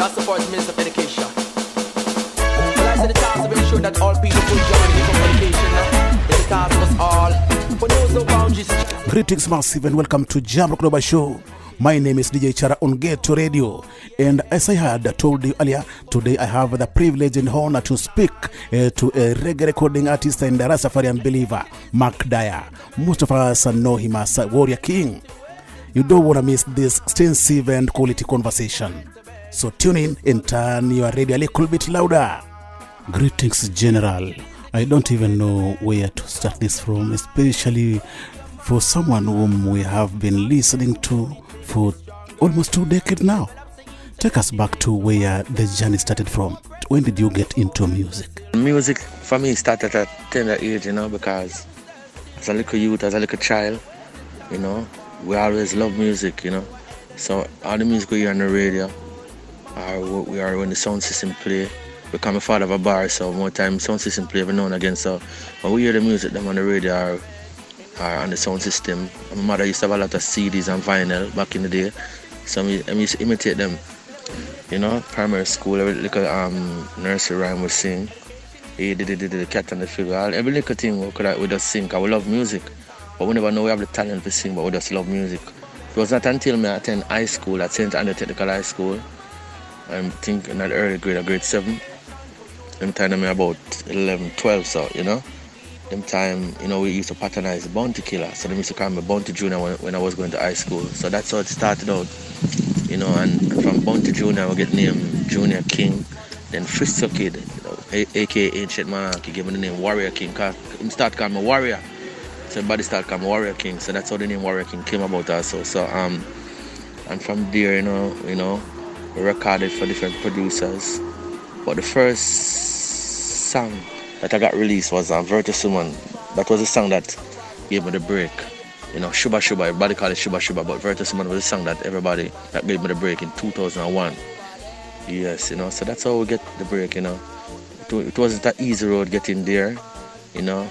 The first Minister of Education. The task of ensuring that all people education the task of us all. No boundaries. Greetings, massive, and welcome to Jahmrock Doba Show. My name is DJ Charra on Ghetto Radio, and as I had told you earlier, today I have the privilege and honor to speak uh, to a reggae recording artist and Rastafarian believer, Mark Dyer. Most of us know him as Warrior King. You don't want to miss this extensive and quality conversation. So tune in and turn your radio a little bit louder. Greetings, General. I don't even know where to start this from, especially for someone whom we have been listening to for almost two decades now. Take us back to where the journey started from. When did you get into music? Music for me started at tender age, you know, because as a little youth, as a little child, you know, we always love music, you know. So all the music we hear on the radio, or we are when the sound system play. Become a father of a bar, so more time sound system play every now and again. So when we hear the music them on the radio or, or on the sound system, my mother used to have a lot of CDs and vinyl back in the day. So I used to imitate them. You know, primary school, every little um, nursery rhyme we sing. He did, did, did the cat and the figure. Every little thing we could we just sing, cause we love music. But we never know we have the talent to sing, but we just love music. It was not until me attend high school at St. Andrew Technical High School, I think in that early grade, a grade 7. Them time I'm about 11, 12, so, you know. Them time, you know, we used to patronize Bounty Killer. So they used to call me Bounty Junior when, when I was going to high school. So that's how it started out, you know. And from Bounty Junior, I get named Junior King. Then Frisco Kid, you know, aka Ancient Monarchy, gave me the name Warrior King. Cause him start calling me Warrior. So everybody start calling me Warrior King. So that's how the name Warrior King came about also. So um and from there, you know, you know, we recorded for different producers. But the first song that I got released was um, Virtuous Woman. That was the song that gave me the break. You know, Shuba Shuba, everybody call it Shuba Shuba, but Virtuous Woman was the song that everybody that gave me the break in 2001. Yes, you know, so that's how we get the break, you know. It, it wasn't that easy road getting there, you know.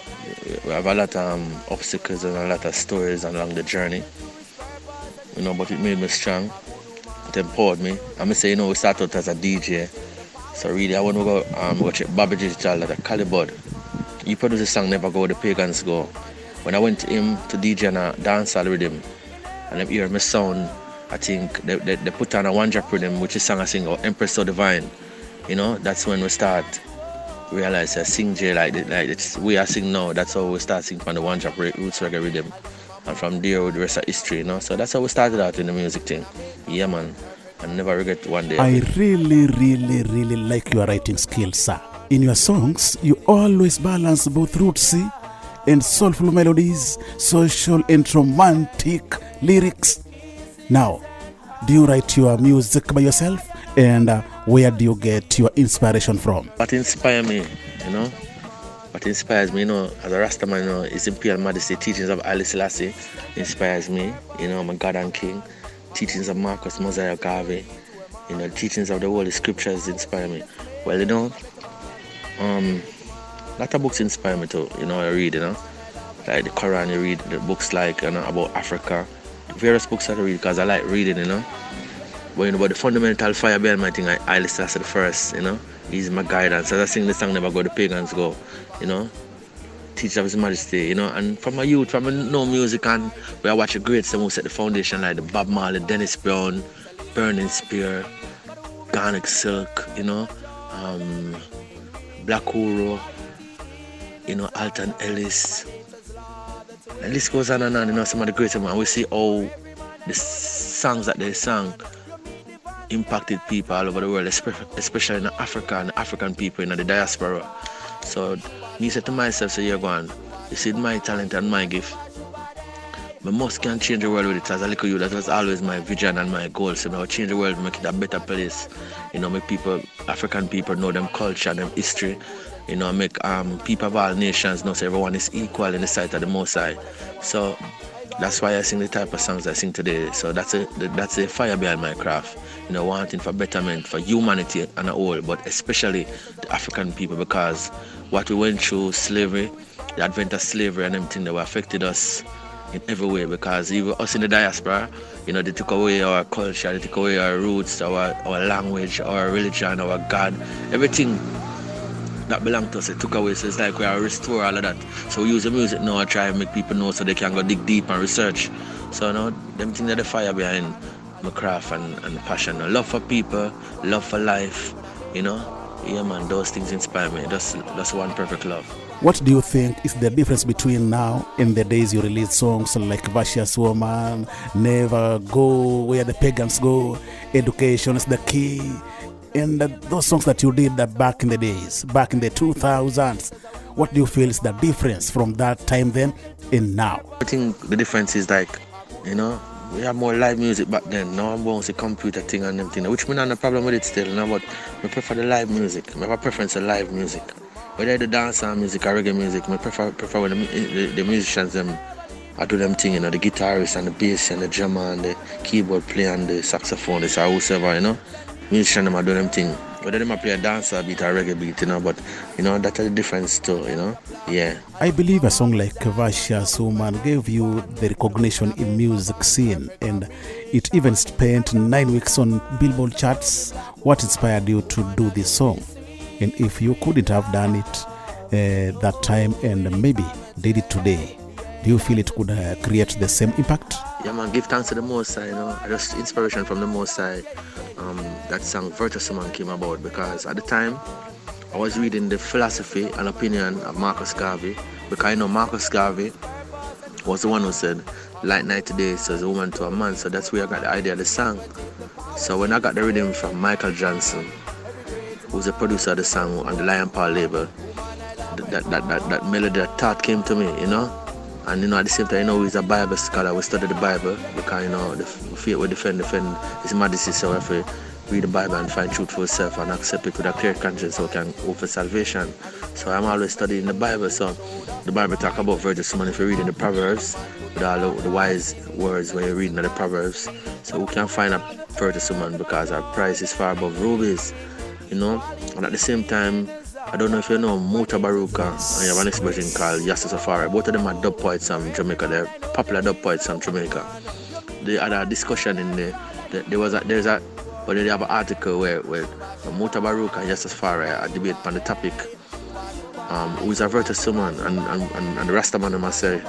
We have a lot of um, obstacles and a lot of stories along the journey, you know, but it made me strong. It empowered me. I must say, you know, we started out as a DJ. So really, I want to go um, watch it. Bobby Digital at a Calibud. He produced a song, Never Go, The Pagans Go. When I went to him to DJ and a dancehall rhythm, and them hear my sound, I think they, they, they put on a one drop rhythm, which is song I sing, or Empress So Divine. You know, that's when we start realize I sing J like, like it's we are sing now. That's how we start singing from the one drop roots reggae rhythm. And from there, the rest of history, you know. So that's how we started out in the music thing. Yeah, man. I never regret one day. I really, really, really like your writing skills, sir. In your songs, you always balance both rootsy and soulful melodies, social and romantic lyrics. Now, do you write your music by yourself? And uh, where do you get your inspiration from? What inspire me, you know? What inspires me, you know, as a Rastaman, you know, is Imperial Majesty, teachings of Haile Selassie inspires me, you know, my God and King. Teachings of Marcus Mosiah Garvey, you know, teachings of the Holy Scriptures inspire me. Well, you know, um, a lot of books inspire me too, you know, I read, you know, like the Quran, you read the books like, you know, about Africa, various books that I read because I like reading, you know. But you know, but the fundamental fire behind my thing, I, I listen to the first, you know. He's my guidance. As I sing the song, never go, the pagans go, you know. Teach of His Majesty, you know. And from my youth, from my know music and I watch greats and who set the foundation like the Bob Marley, Dennis Brown, Burning Spear, Garnett Silk, you know, um, Black Uhuru, you know, Alton Ellis. The list goes on and on, you know, some of the greats, man. We see how the songs that they sang impacted people all over the world, especially in Africa and African people in the diaspora. So me said to myself, so you're going, you see my talent and my gift. But most can change the world with it as a little you. That was always my vision and my goal. So now change the world, make it a better place. You know, make people, African people know them culture, them history. You know, make um, people of all nations know so everyone is equal in the sight of the Most High. So that's why I sing the type of songs I sing today. So that's a that's a fire behind my craft. You know, wanting for betterment for humanity and a whole, but especially the African people because what we went through, slavery, the advent of slavery and everything that affected us, in every way because even us in the diaspora, you know, they took away our culture, they took away our roots, our, our language, our religion, our God, everything that belonged to us, they took away. So it's like we are restore all of that. So we use the music now and try and make people know so they can go dig deep and research. So you know, them things that the fire behind my craft and, and passion. Love for people, love for life, you know. Yeah man, those things inspire me. That's that's one perfect love. What do you think is the difference between now and the days you release songs like Virtuous Woman, Never Go Where the Pagans Go, Education is the Key, and those songs that you did uh, back in the days, back in the 2000s? What do you feel is the difference from that time then and now? I think the difference is like, you know, we have more live music back then. Now I'm going to computer thing and everything, which me not no problem with it still, you know, but I prefer the live music. I have a preference for live music. Whether the dance music or reggae music, I prefer prefer when the, the, the musicians them I do them thing, you know, the guitarist and the bass and the drummer and the keyboard player and the saxophone, or whoever, you know. Musician them I do them thing. Whether them play a dance beat or reggae beat, you know, but you know, that's the difference too, you know. Yeah. I believe a song like Virtuous Suman gave you the recognition in music scene and it even spent nine weeks on Billboard charts. What inspired you to do this song? And if you couldn't have done it uh, that time and maybe did it today, do you feel it could uh, create the same impact? Yeah, man, give thanks to the Most High, you know, just inspiration from the Most High. Um, that song Virtuous Woman came about because at the time I was reading the philosophy and opinion of Marcus Garvey because I know Marcus Garvey was the one who said, Light night today says a woman to a man, so that's where I got the idea of the song. So when I got the rhythm from Michael Johnson, who's the producer of the song on the Lion Paw label, that, that, that, that melody, that thought came to me, you know. And you know, at the same time, you know, he's a Bible scholar. We study the Bible because you know the faith we defend, defend His Majesty. So if we read the Bible and find truth for yourself and accept it with a clear conscience, so we can hope for salvation. So I'm always studying the Bible. So the Bible talk about virtuous woman. If you're reading the Proverbs, with all the, wise words when you're reading the Proverbs, so we can find a virtuous woman because our price is far above rubies you know. And at the same time, I don't know if you know Mutabaruka and you have an expression called Yasus Afari. Both of them are dub poets from Jamaica. They're popular dub poets from Jamaica. They had a discussion in the, the there was a there's a but they have an article where where Mutabaruka and Yasus Afari are debate on the topic. Um, who is a virtuous woman and, and, and, and the Rastaman must say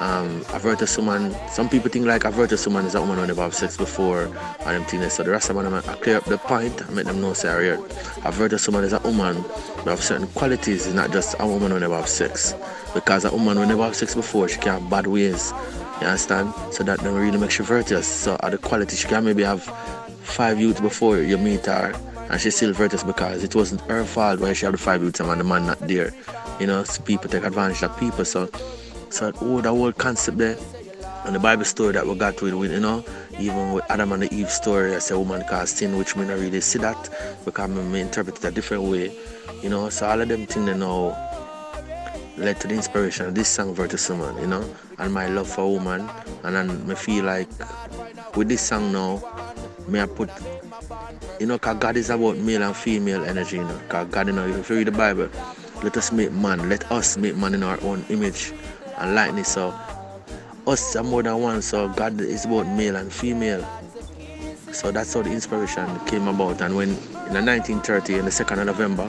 um, a virtuous woman. Some people think like a virtuous woman is a woman who never have sex before and them things. So the rest of them I clear up the point and make them know say a virtuous woman is a woman who have certain qualities. It's not just a woman who never have sex. Because a woman who never have sex before, she can have bad ways. You understand? So that don't really make you virtuous. So at the quality she can maybe have five youths before you meet her and she still virtuous because it wasn't her fault when she had the five youths and the man not there. You know, people take advantage of people. So so oh, the whole concept there. And the Bible story that we got with, with you know, even with Adam and the Eve story, I say woman caused sin, which me not really see that because me interpret it a different way. You know, so all of them things you know led to the inspiration of this song Virtuous Woman, you know, and my love for woman. And then me feel like with this song now, may I put you know, cause God is about male and female energy, you know. Cause God, you know, if you read the Bible, let us make man, let us make man in our own image and likeness. So us are more than one. So God is both male and female. So that's how the inspiration came about. And when in the 1930, in the 2nd of November,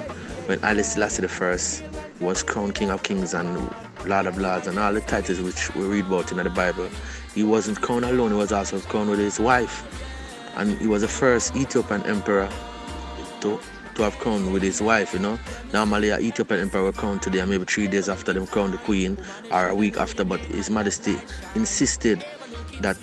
when Haile Selassie I was crowned King of Kings and Lord of Lords and all the titles which we read about in the Bible, he wasn't crowned alone, he was also crowned with his wife. And he was the first Ethiopian emperor to to have crowned with his wife, you know. Normally, a Ethiopian emperor will crown today, maybe three days after them crown the queen, or a week after, but His Majesty insisted that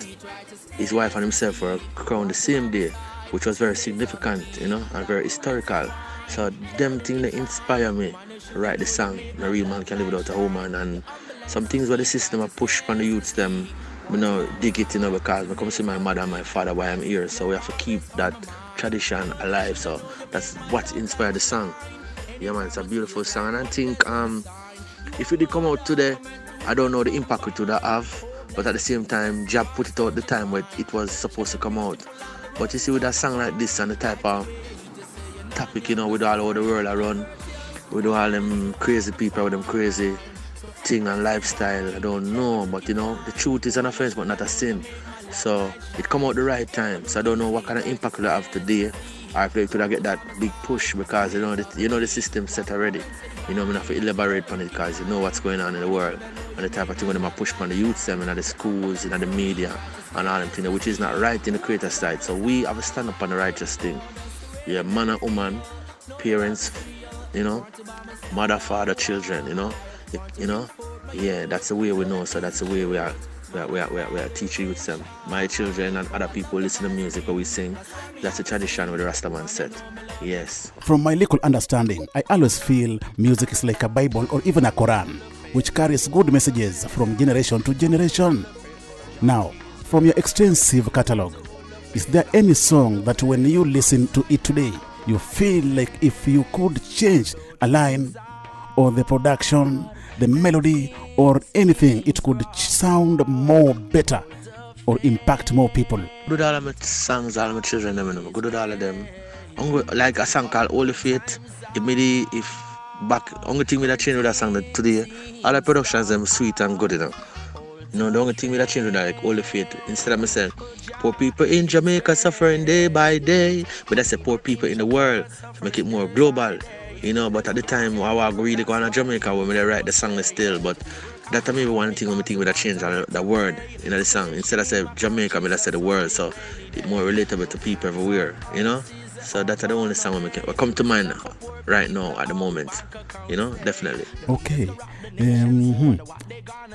his wife and himself were crowned the same day, which was very significant, you know, and very historical. So, them things that inspire me to write the song, No Real Man Can Live Without a Woman, and some things where the system are push on the youths, them, you know, dig it, you know, because I come see my mother and my father while I'm here, so we have to keep that tradition alive. So that's what inspired the song. Yeah, man, it's a beautiful song. And I think um, if it did come out today, I don't know the impact it would have. But at the same time, Jab put it out the time where it was supposed to come out. But you see, with a song like this and the type of topic, you know, with all over the world around, with all them crazy people, with them crazy thing and lifestyle. I don't know, but you know, the truth is an offense, but not a sin. So it come out the right time. So I don't know what kind of impact I have today, I they could I get that big push because you know the, you know the system set already. You know, I mean, I have to elaborate on it because you know what's going on in the world and the type of thing when they push on the youth them in the schools, in the media and all them things, which is not right in the creator side. So we have to stand up on the righteous thing. Yeah, man and woman, parents, you know, mother, father, children, you know, you know, yeah, that's the way we know. So that's the way we are. We are, we are, we are, we are teaching youth them. My children and other people listen to music or we sing. That's the tradition with the Rastaman set. Yes. From my little understanding, I always feel music is like a Bible or even a Quran, which carries good messages from generation to generation. Now, from your extensive catalog, is there any song that when you listen to it today, you feel like if you could change a line or the production, the melody, or anything, it could sound more better or impact more people? Good all my songs, all my children, good all of them. Like a song called Holy Faith. If maybe if back, only thing me that change with that song today, all the productions them sweet and good, you know. You know, the only thing me that change with that like Holy Faith. Instead of me saying, poor people in Jamaica suffering day by day, but that's the poor people in the world make it more global. You know, but at the time I was really going to Jamaica when they write the song still, but that time maybe one thing when me think that change the, the word in the song. Instead I say Jamaica, that say the word, so it more relatable to people everywhere, you know? So that's the only song we can come to mind right now at the moment. You know, definitely. Okay. Um, hmm.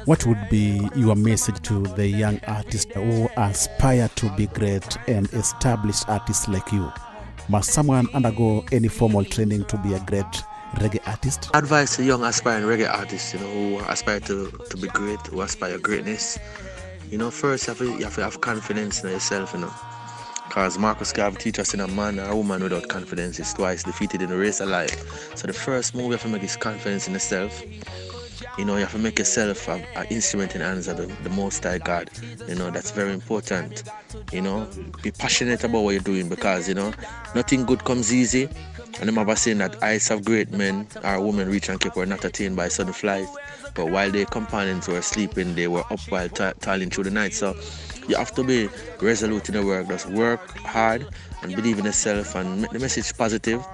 What would be your message to the young artists who aspire to be great and established artists like you? Must someone undergo any formal training to be a great reggae artist? Advice to young aspiring reggae artists, you know, who aspire to, to be great, who aspire greatness. You know, first you have, to, you have to have confidence in yourself, you know. Because Marcus Garvey teaches us in a man or a woman without confidence is twice defeated in the race of life. So the first move you have to make is confidence in yourself. You know, you have to make yourself an instrument in the hands of the, the Most High God. You know, that's very important. You know, be passionate about what you're doing because, you know, nothing good comes easy. And I'm ever saying that eyes of great men or women reach and keep were not attained by sudden flight. But while their companions were sleeping, they were up while t- toiling through the night. So you have to be resolute in the work. Just work hard and believe in yourself and make the message positive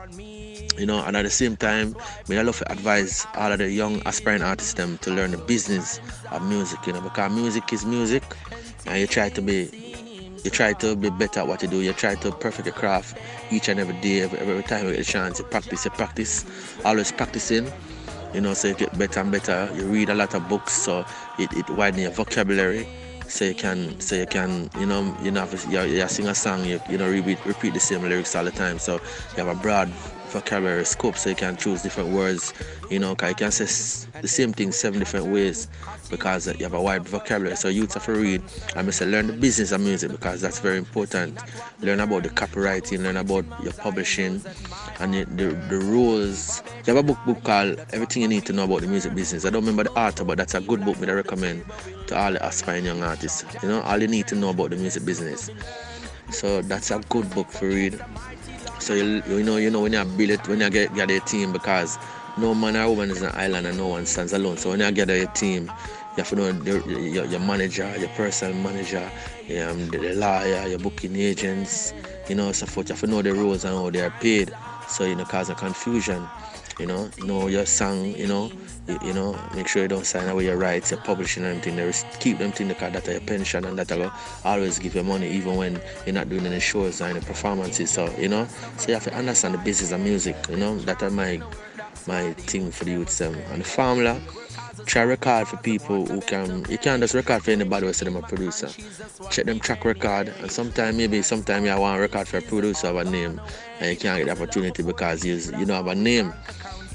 you know and at the same time me I love to advise all of the young aspiring artists them to learn the business of music you know because music is music and you try to be you try to be better at what you do. You try to perfect your craft each and every day every, every time you get a chance you practice you practice always practicing you know so you get better and better. You read a lot of books so it, it widens your vocabulary so you can so you can you know you know you, you sing a song you, you know repeat repeat the same lyrics all the time. So you have a broad vocabulary scope so you can choose different words you know 'cause you can say the same thing seven different ways because you have a wide vocabulary. So youth have to read I must learn the business of music because that's very important. Learn about the copywriting learn about your publishing and the, the, the rules. You have a book book called everything you need to know about the music business. I don't remember the author but that's a good book that I recommend to all the aspiring young artists. You know all you need to know about the music business. So that's a good book for read so you, you know you know when you build it when you get gather a team because no man or woman is an island and no one stands alone. So when you gather a team, you have to know your, your manager, your personal manager, um, the, the lawyer, your booking agents, you know, so forth. You have to know the rules and how they are paid, so you know cause a confusion. You know, know your song. You know, you, you know, make sure you don't sign away your rights, your publishing and everything. They res- keep them thing because that your pension and that will always give you money even when you're not doing any shows or any performances. So you know, so you have to understand the business of music. You know, that are my my thing for the youths them. And the formula, try record for people who can you can't just record for anybody who say them a producer. Check them track record and sometimes maybe sometime you want to record for a producer of a name and you can't get the opportunity because you you don't have a name.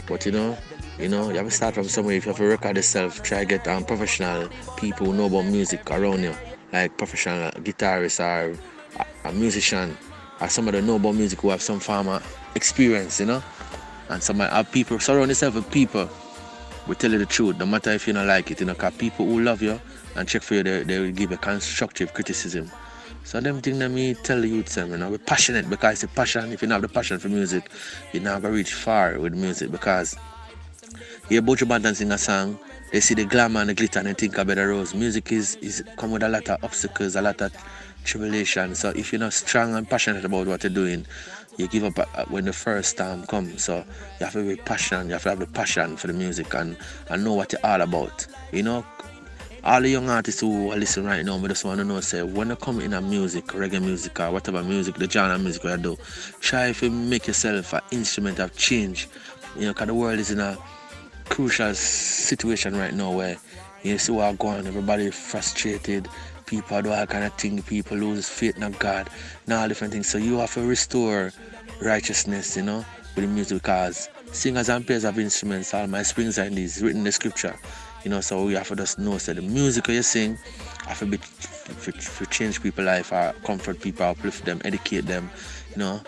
But you know, you know, you have to start from somewhere. If you have to record yourself, try get um, professional people who know about music around you, like professional guitarists or a, musician, or somebody who know about music who have some form of experience, you know. And some have people surround yourself with people will tell you the truth, no matter if you don't like it, you know, because people who love you and check for you, they, they will give you constructive criticism. So them thing that me tell the youth them, you know, we're passionate because it's a passion. If you don't have the passion for music, you're not gonna reach far with music because you hear Buju Banton sing a song, they see the glamour and the glitter and they think a better rose. Music is, is come with a lot of obstacles, a lot of tribulation. So if you're not strong and passionate about what you're doing, you give up uh, when the first time comes. So you have to be passionate, you have to have the passion for the music and, and know what you're all about. You know, all the young artists who are listening right now, I just want to know, say, when you come in a music, reggae music or whatever music, the genre of music you do, try if you make yourself an instrument of change. You know, because the world is in a crucial situation right now where you see what going on, everybody frustrated, people do all kind of things, people lose faith in God, and all different things. So you have to restore righteousness, you know, with the music because singers and players of instruments, all my springs in these, written in the scripture. You know, so we have to just know so the music you sing have to be to change people's life or comfort people, uplift them, educate them, you know,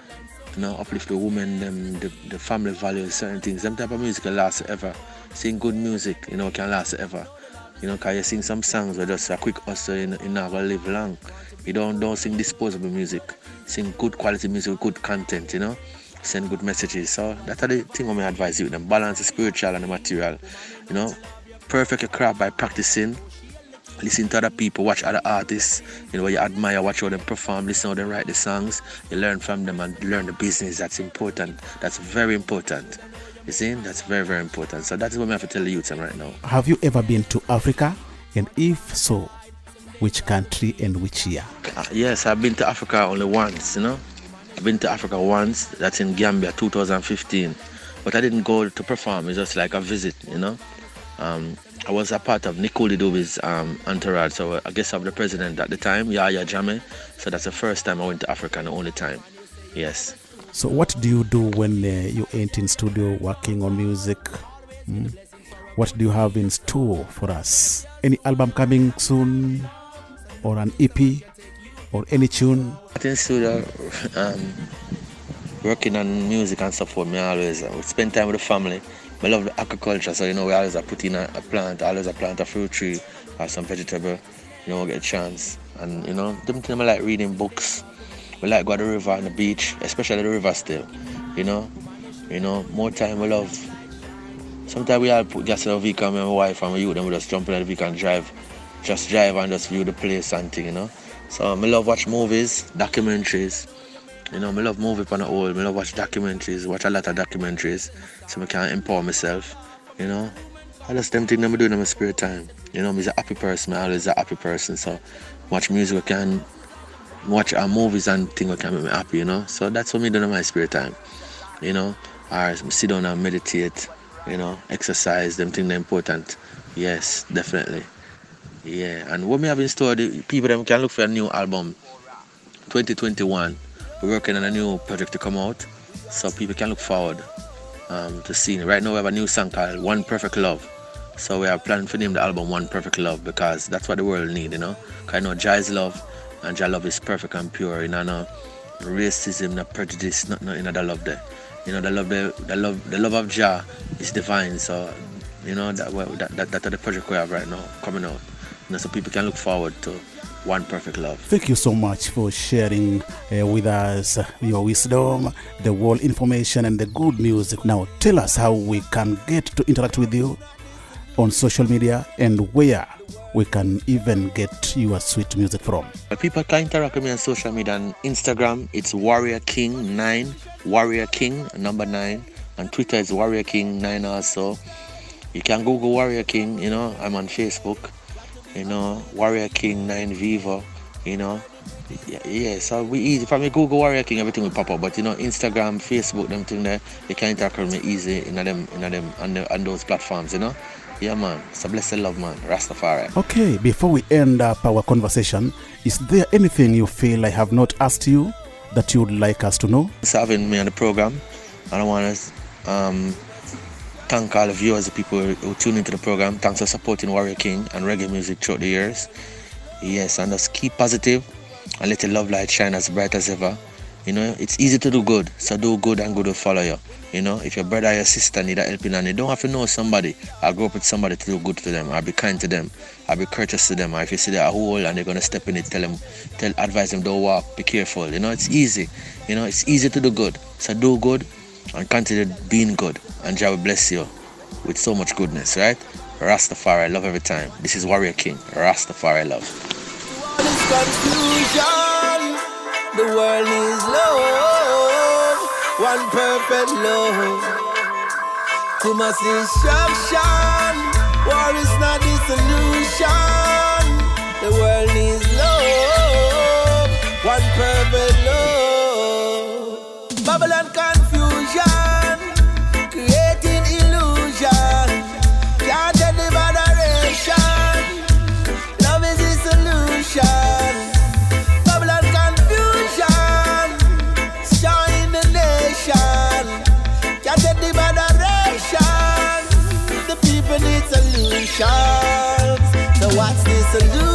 you know, uplift the women, them, the, the family values, certain things. Them type of music can last forever. Sing good music, you know, can last forever. You know, cause you sing some songs where just a quick hustle, you know, you're not gonna live long. You don't don't sing disposable music. Sing good quality music with good content, you know. Send good messages. So that's the thing I'm advise you. Them balance the spiritual and the material. You know, perfect your craft by practicing. Listen to other people, watch other artists, you know, you admire, watch how they perform, listen how they write the songs, you learn from them and learn the business. That's important. That's very important. You see, that's very, very important. So that's what I have to tell the youth right now. Have you ever been to Africa? And if so, which country and which year? Uh, yes, I've been to Africa only once, you know. I've been to Africa once, that's in Gambia, 2015. But I didn't go to perform, it's just like a visit, you know. Um, I was a part of Nicole Dubi's um, entourage, so I guess of the president at the time, Yahya Jammeh. So that's the first time I went to Africa and the only time. Yes. So what do you do when uh, you ain't in studio working on music? Hmm? What do you have in store for us? Any album coming soon, or an EP, or any tune? In studio, um, working on music and stuff for me always. I spend time with the family. I love the agriculture, so you know we always are put in a, a plant, always a plant a fruit tree or some vegetable, you know, get a chance. And you know, them things I like reading books. We like go to the river and the beach, especially the river still. You know. You know, more time we love sometimes we all put gas in our vehicle, my wife and my youth, and we just jump in the vehicle and drive. Just drive and just view the place and thing, you know. So I love watch movies, documentaries. You know, I love movie on the whole. I love watch documentaries, watch a lot of documentaries so I can empower myself. You know, I just them things I'm doing in my spare time. You know, I'm a happy person. I'm always a happy person. So watch music, I can watch our movies and things that can make me happy. You know, so that's what I do in my spare time. You know, or sit down and meditate. You know, exercise. Them things are important. Yes, definitely. Yeah, and what we have in store, the people them can look for a new album, 2021. We're working on a new project to come out, so people can look forward um, to seeing. Right now we have a new song called One Perfect Love. So we are planning to name the album One Perfect Love because that's what the world need, you know. Know Jah is love and your love is perfect and pure, you know, no racism, no prejudice, not, in the love there. You know, the love the, the love the love of Jah is divine. So, you know, that that that, that the project we have right now coming out. You know, so people can look forward to one perfect love. Thank you so much for sharing uh, with us your wisdom, the world information, and the good music. Now, tell us how we can get to interact with you on social media and where we can even get your sweet music from. People can interact with me on social media on Instagram, it's Warrior King 9, Warrior King number 9. and Twitter, is Warrior King 9 also. You can Google Warrior King, you know, I'm on Facebook you know, Warrior King 9 Viva, you know. Yeah, yeah, so we easy. From me Google Warrior King, everything will pop up. But you know, Instagram, Facebook, them thing there, they can interact with me easy in them, in them, on, the, on those platforms, you know. Yeah, man. It's a blessed love, man. Rastafari. Okay, before we end up our conversation, is there anything you feel I have not asked you that you would like us to know? Thanks having me on the program. And I want to um, thank all the viewers, the people who tune into the program. Thanks for supporting Warrior King and reggae music throughout the years. Yes, and just keep positive and let the love light shine as bright as ever. You know, it's easy to do good. So do good and good will follow you. You know, if your brother or your sister need a helping hand, they don't have to know somebody, I grow up with somebody to do good to them. I'll be kind to them. I'll be courteous to them. Or if you see they're a hole and they're gonna step in it, tell them, tell, advise them, don't walk, be careful. You know, it's easy. You know, it's easy to do good. So do good and continue being good. And Jah will bless you with so much goodness, right? Rastafari, I love every time. This is Warrior King. Rastafari, I love. The world needs love, one perfect love. Too much destruction, war is not the solution. The world needs salute.